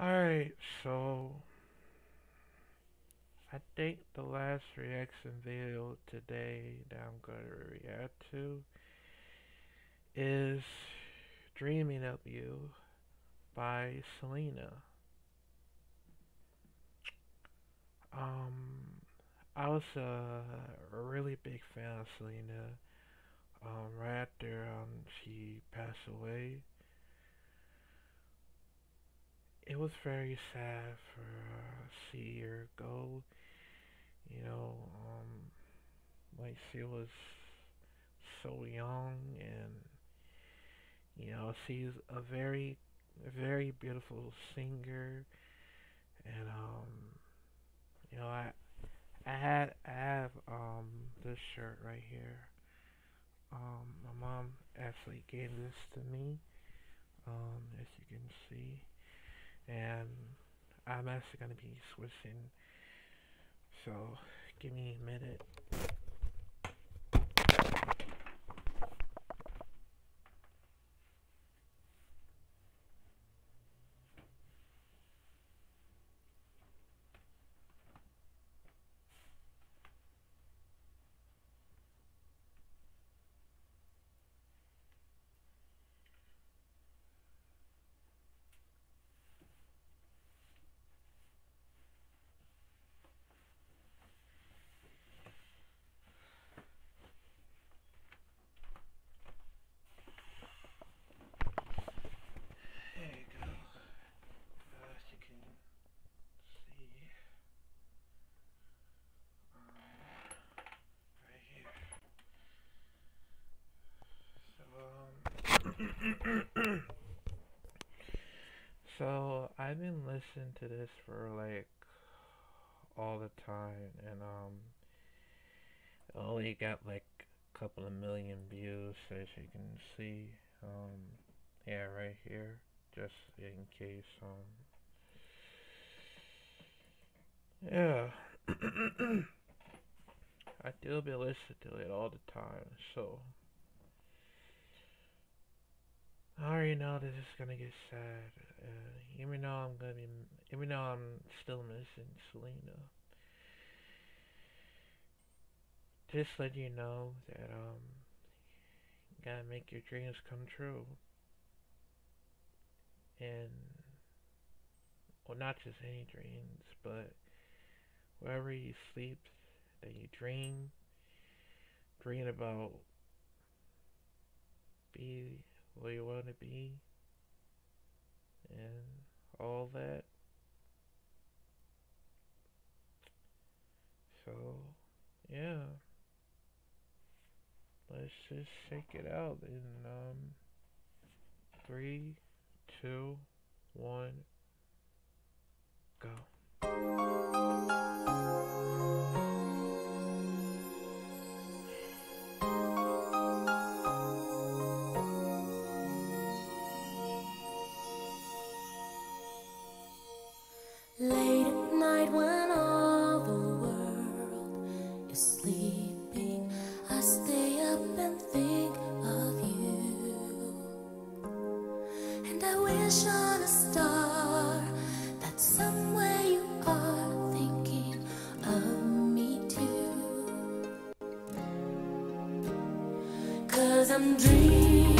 Alright, so I think the last reaction video today that I'm gonna react to is Dreaming of You by Selena. Um I was a, a really big fan of Selena um right after um she passed away it was very sad for uh, see her go. You know, um, like she was so young, and you know she's a very, very beautiful singer, and um, you know I, I had I have um this shirt right here. Um, my mom actually gave this to me. Um, as you can see and I'm actually going to be switching. So give me a minute so I've been listening to this for like all the time and um only got like a couple of million views as you can see. Um yeah right here just in case um yeah. I do be listening to it all the time so I already know this is gonna get sad. Uh, even though I'm gonna be, even though I'm still missing Selena. Just let you know that um, you gotta make your dreams come true. And well, not just any dreams, but wherever you sleep, that you dream, dream about be where you want to be and all that. So, yeah. Let's just shake it out in um, three, two, one, go. I'm dreaming